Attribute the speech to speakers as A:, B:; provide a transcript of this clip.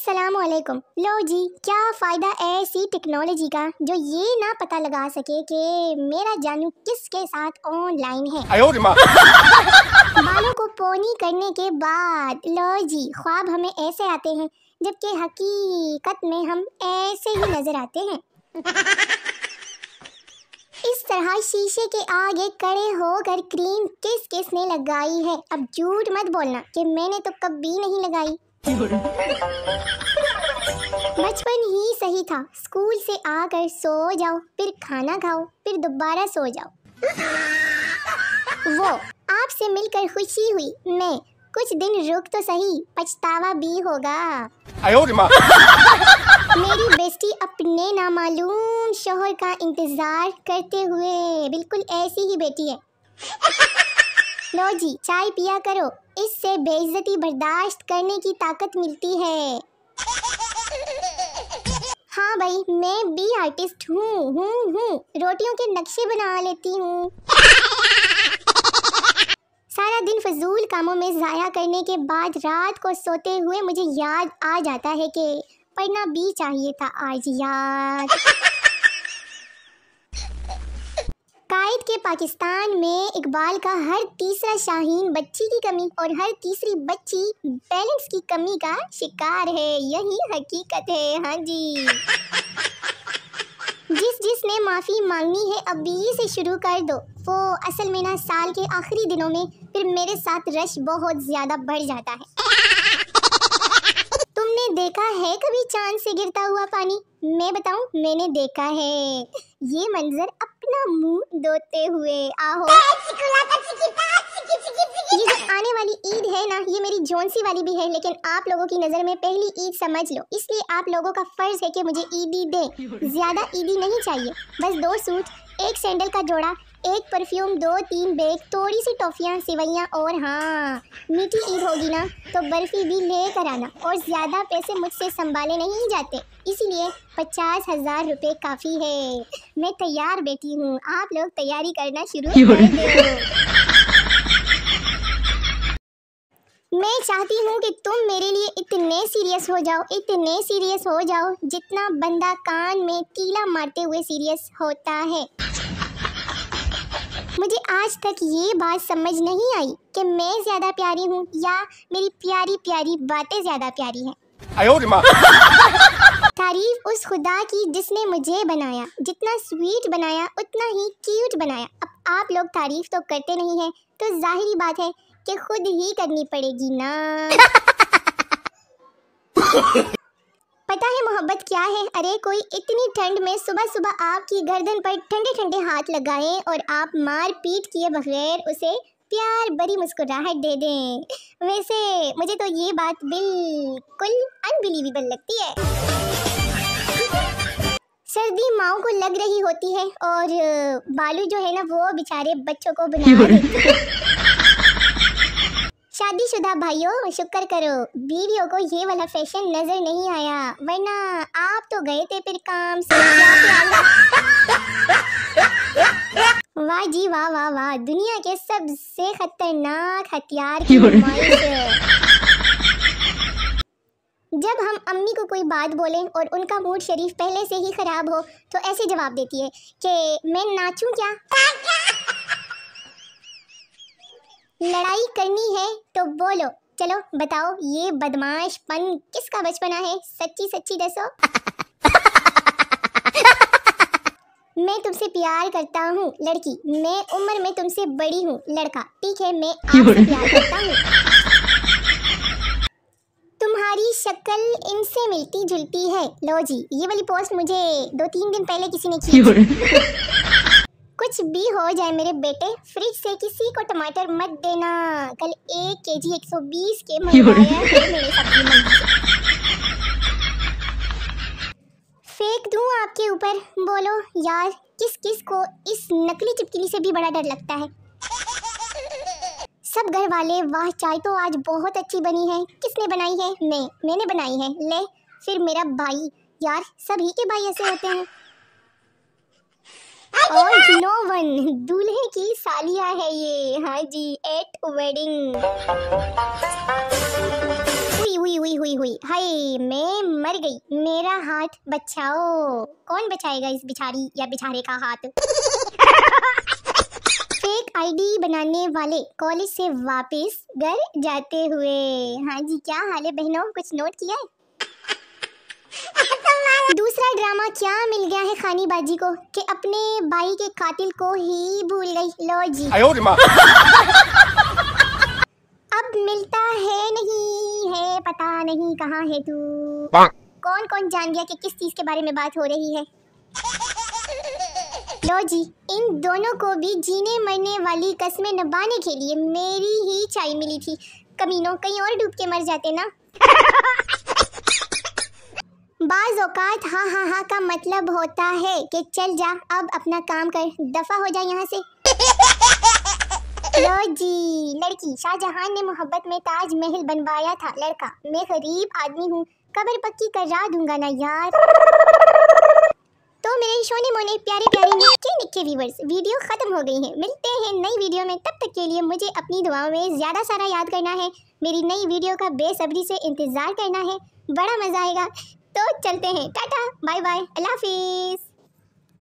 A: असलकुम लो जी क्या फ़ायदा ऐसी टेक्नोलॉजी का जो ये ना पता लगा सके कि मेरा जानू किसके साथ ऑनलाइन है बालों को पोनी करने के बाद लो जी ख्वाब हमें ऐसे आते हैं जबकि हकीकत में हम ऐसे ही नज़र आते हैं इस तरह शीशे के आगे कड़े होकर क्रीम किस किस ने लगाई है अब झूठ मत बोलना कि मैंने तो कभी नहीं लगाई बचपन ही सही था। स्कूल से आकर सो जाओ फिर खाना खाओ फिर दोबारा सो जाओ। वो आपसे मिलकर खुशी हुई। मैं कुछ दिन रुक तो सही पछतावा भी होगा। मेरी बेस्टी अपने नामालूम शोहर का इंतज़ार करते हुए बिल्कुल ऐसी ही बेटी है। लो जी चाय पिया करो। इससे बेइज्जती बर्दाश्त करने की ताकत मिलती है। हाँ भाई, मैं भी आर्टिस्ट हूँ हूँ हूँ। रोटियों के नक्शे बना लेती हूँ। सारा दिन फजूल कामों में ज़ाया करने के बाद रात को सोते हुए मुझे याद आ जाता है कि पढ़ना भी चाहिए था आज, यार। कायद के पाकिस्तान में इकबाल का हर तीसरा शाहीन बच्ची की कमी और हर तीसरी बच्ची बैलेंस की कमी का शिकार है। यही हकीकत है हाँ जी। जिस जिसने माफ़ी मांगनी है अभी से शुरू कर दो। वो असल में ना साल के आखिरी दिनों में फिर मेरे साथ रश बहुत ज़्यादा बढ़ जाता है। देखा है कभी चाँद से गिरता हुआ पानी। मैं बताऊँ मैंने देखा है। ये मंजर अपना मुँह धोते हुए आहो। ये जो आने वाली ईद है ना ये मेरी जोनसी वाली भी है लेकिन आप लोगों की नज़र में पहली ईद समझ लो। इसलिए आप लोगों का फ़र्ज़ है कि मुझे ईदी दें। ज़्यादा ईदी नहीं चाहिए। बस दो सूट एक सैंडल का जोड़ा एक परफ्यूम दो तीन बैग थोड़ी सी टॉफियाँ सिवैयाँ और हाँ मीठी ईद होगी ना तो बर्फ़ी भी लेकर आना। और ज़्यादा पैसे मुझसे संभाले नहीं जाते इसीलिए पचास हज़ार रुपये काफ़ी है। मैं तैयार बैठी हूँ आप लोग तैयारी करना शुरू कर दो। मैं चाहती हूँ कि तुम मेरे लिए इतने सीरियस हो जाओ इतने सीरियस हो जाओ जितना बंदा कान में कीला मारते हुए सीरियस होता है। मुझे आज तक ये बात समझ नहीं आई कि मैं ज़्यादा प्यारी हूँ या मेरी प्यारी प्यारी बातें ज़्यादा प्यारी हैं। तारीफ़ उस खुदा की जिसने मुझे बनाया। जितना स्वीट बनाया उतना ही क्यूट बनाया। अब आप लोग तारीफ़ तो करते नहीं हैं तो ज़ाहिर बात है कि खुद ही करनी पड़ेगी ना। पता है मोहब्बत क्या है? अरे कोई इतनी ठंड में सुबह सुबह आपकी गर्दन पर ठंडे ठंडे हाथ लगाए और आप मार पीट किए बगैर उसे प्यार भरी मुस्कुराहट दे दें। वैसे मुझे तो ये बात बिल्कुल अनबिलीवेबल लगती है। सर्दी माओ को लग रही होती है और बालू जो है ना वो बेचारे बच्चों को बना देते हैं। शादीशुदा भाइयों शुक्र करो। बीवियों को ये वाला फ़ैशन नज़र नहीं आया वरना आप तो गए थे फिर काम से। वाह जी वाह वाह वाह। दुनिया के सबसे खतरनाक हथियार की जब हम अम्मी को कोई बात बोलें और उनका मूड शरीफ पहले से ही खराब हो तो ऐसे जवाब देती है कि मैं नाचूं क्या? लड़ाई करनी है तो बोलो। चलो बताओ ये बदमाशपन किसका बचपना है? सच्ची सच्ची दसो। मैं तुमसे प्यार करता हूँ लड़की। मैं उम्र में तुमसे बड़ी हूँ लड़का। ठीक है मैं आपसे प्यार करता हूँ। तुम्हारी शक्ल इनसे मिलती जुलती है। लो जी ये वाली पोस्ट मुझे दो तीन दिन पहले किसी ने की। कुछ भी हो जाए मेरे बेटे फ्रिज से किसी को टमाटर मत देना। कल एक के जी एक सौ बीस के मंगवाया मेरे सब्ज़ी मंडी फेंक दूँ आपके ऊपर? बोलो यार किस किस को इस नकली चिपकली से भी बड़ा डर लगता है? सब घर वाले वाह चाय तो आज बहुत अच्छी बनी है। किसने बनाई है? मैं मैंने बनाई है। ले फिर मेरा भाई। यार सभी के भाई ऐसे होते हैं। और नो वन दूल्हे की सालिया है ये। हाँ जी एट वेडिंग हुई हुई हुई हुई। हाय मैं मर गई। मेरा हाथ बचाओ। कौन बचाएगा इस बिचारी या बिचारे का हाथ? फेक आईडी बनाने वाले कॉलेज से वापस घर जाते हुए। हाँ जी क्या हाल है बहनों? कुछ नोट किया है? दूसरा ड्रामा क्या मिल गया है खानी बाजी को? कि अपने भाई के कातिल को ही भूल गई। लो जी। अब मिलता है नहीं है पता नहीं कहाँ है तू। कौन कौन जान गया कि किस चीज़ के बारे में बात हो रही है? लो जी इन दोनों को भी जीने मरने वाली कस्में नबाने के लिए मेरी ही चाय मिली थी। कमीनों कहीं और डूब के मर जाते ना? औकात हाँ हाँ हाँ का मतलब होता है कि चल जा अब अपना काम कर दफ़ा हो जा यहाँ से। लो जी लड़की शाहजहां ने मोहब्बत में ताजमहल बनवाया था लड़का मैं गरीब आदमी हूँ कबर पक्की करा दूँगा ना यार। तो मेरे सोने मोने प्यारे प्यारे निक्के निक्के व्यूवर्स वीडियो खत्म हो गई है मिलते हैं नई वीडियो में तब तक के लिए मुझे अपनी दुआओं में ज़्यादा सारा याद करना है मेरी नई वीडियो का बेसब्री से इंतज़ार करना है बड़ा मज़ा आएगा। तो चलते हैं टाटा बाय बाय अल्लाह हाफिज़।